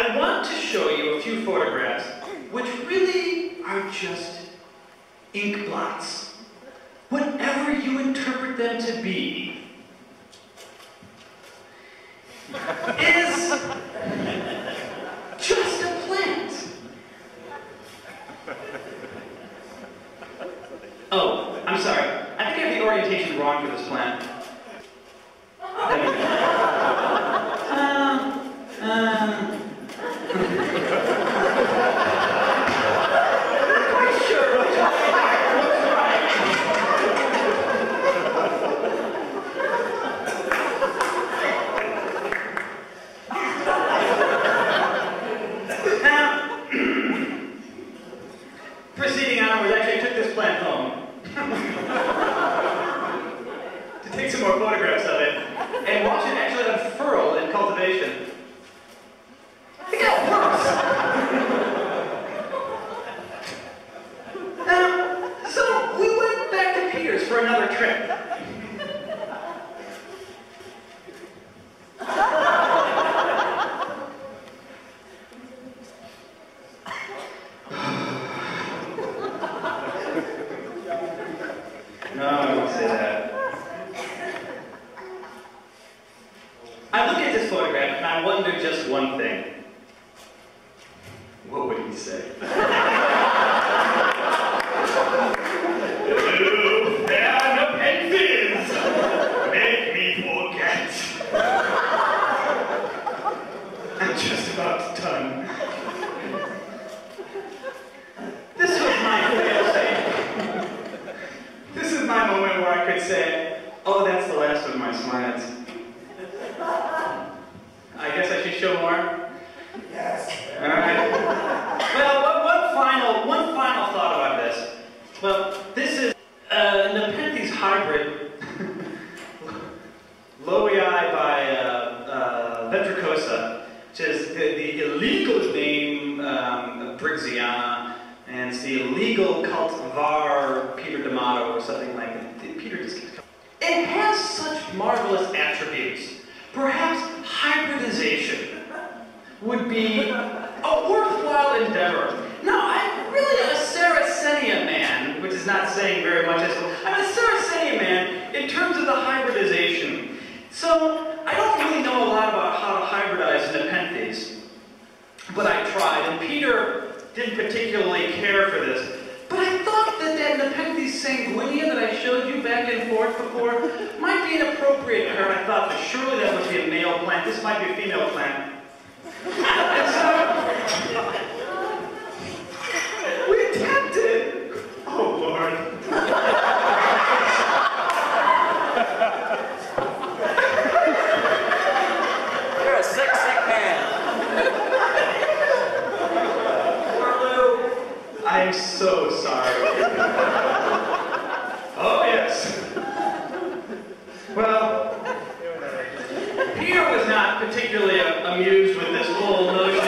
I want to show you a few photographs which really are just ink blots. Whatever you interpret them to be is just a plant. Oh, I'm sorry. I think I have the orientation wrong for this plant. Uh, uh, quite sure what you're Now, proceeding onwards, actually I took this plant home to take some more photographs of it and watch it actually unfurl in cultivation. Think how it works. Um, so we went back to Peter's for another trip. No, I won't say that. I look at this photograph and I wonder just one thing. What would he say? Fan of penguins! Make me forget. I'm just about done. This was my way of saying. This is my moment where I could say, oh, that's the last of my slides. I guess I should show more. Yes. All right. Well, one, one final, one final thought about this. This is uh, Nepenthes hybrid, Lowii by uh, uh, Ventricosa, which is the, the illegal name um, Brixiana, and it's the illegal cultivar Peter D'Amato or something like that. Peter just keeps coming. It has such marvelous attributes. Perhaps hybridization would be a worthwhile endeavor. No, I'm really a Sarracenia man, which is not saying very much. I'm a Sarracenia man in terms of the hybridization. So I don't really know a lot about how to hybridize Nepenthes, but I tried, and Peter didn't particularly care for this. But I thought that that Nepenthes sanguinea that I showed you back and forth before might be an appropriate pair. I thought that surely that must be a male plant. This might be a female plant. I am so sorry. oh, yes. Well, Peter was not particularly amused with this whole. notion